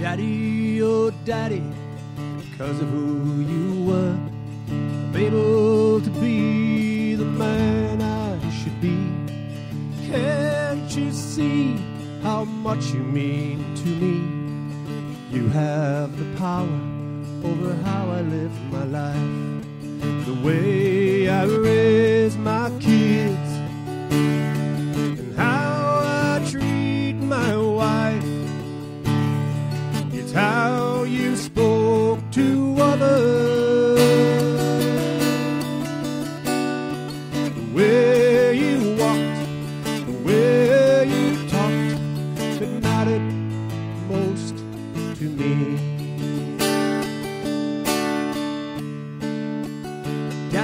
Daddy, oh daddy, because of who you were, I'm able to be the man I should be. Can't you see how much you mean to me? You have the power over how I live my life, the way I raise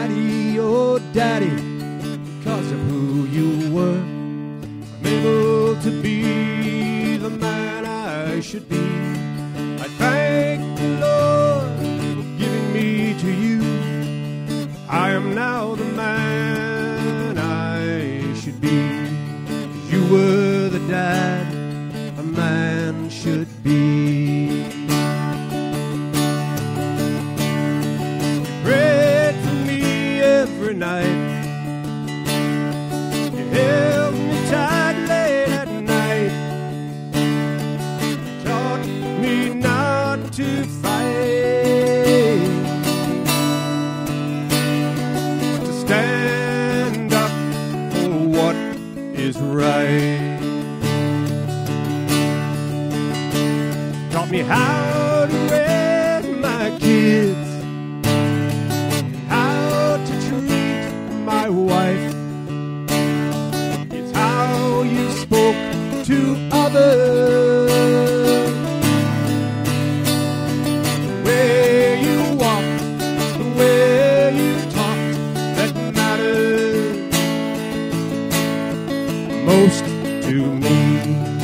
Daddy, oh daddy, because of who you were, I'm able to be the man I should be. I thank the Lord for giving me to you. I am now the man I should be. You were the dad every night. You held me tight late at night. Taught me not to fight. To stand up for what is right. Taught me how wife. It's how you spoke to others. The way you the way you that matters most to me.